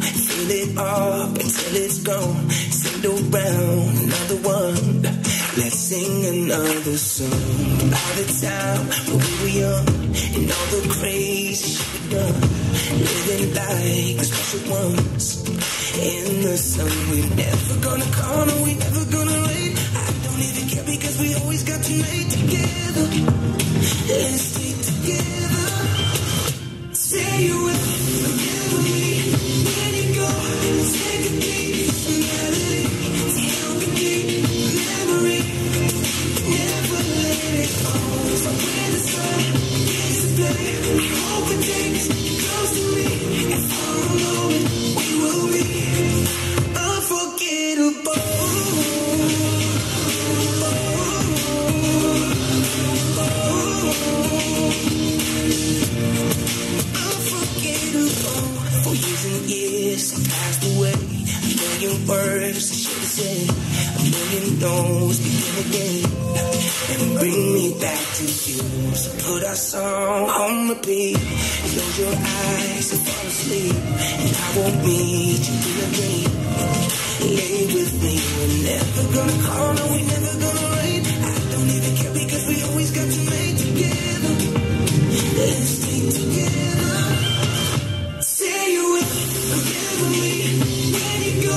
fill it up until it's gone. Send around another one. Let's sing another song. By the time we were young and all the crazy shit we done, living like special ones. In the sun, we're never gonna come, we're never gonna. So when the sun gets to play, I hope it takes you close to me. And for a For years and years, I passed away. A million words I should have said. A million no's begin again. And bring me back to you. So put our song on repeat. Close your eyes and fall asleep. And I won't meet you in a dream. Lay with me. We're never gonna call, no, we're never gonna rain. I don't even care because we always got tonight together. Let's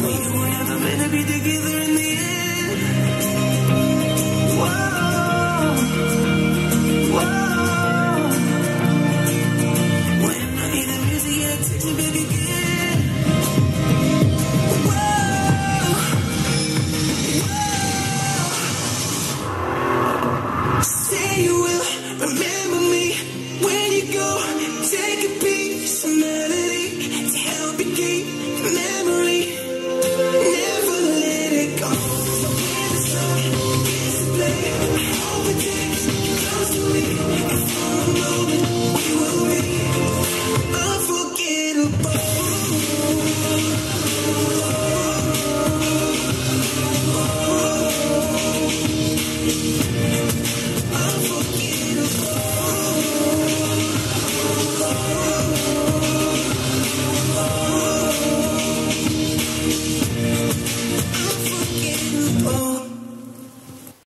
We were never meant to be together in the end. Whoa, whoa. When I hear the takes me back again. Whoa. Say you will remember